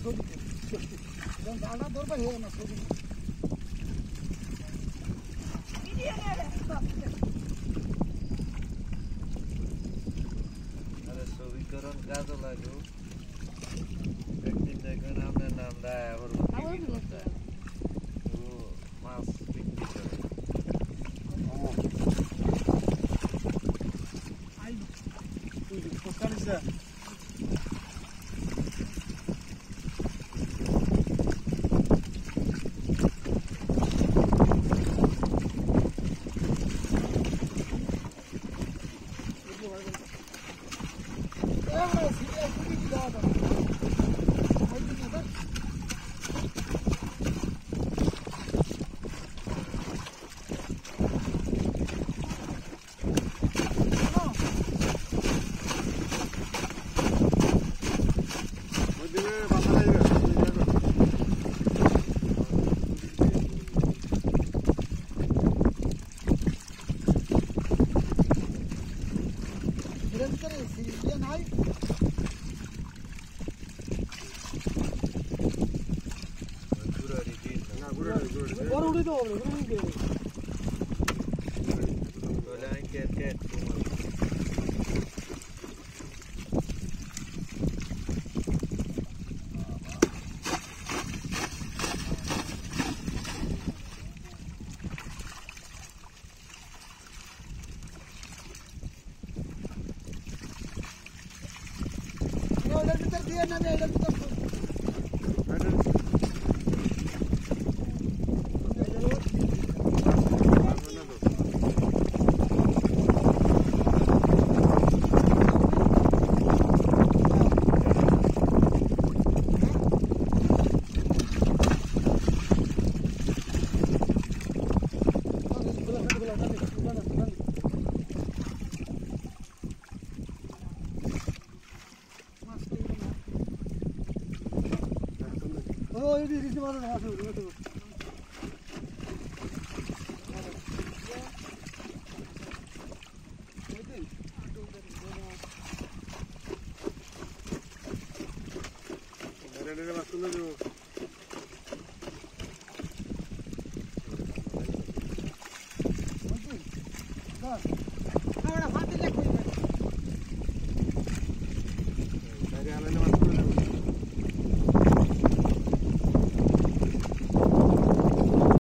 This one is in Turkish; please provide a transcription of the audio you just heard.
açougue. Zangar na dor barreira, na açougue. Olha só, o Icarão de Gado Lagoa. hay. Or would it over? Get, get, get. tiene de diğerine de öyle bir de. Oh, ini di mana masuk? Betul. Bak.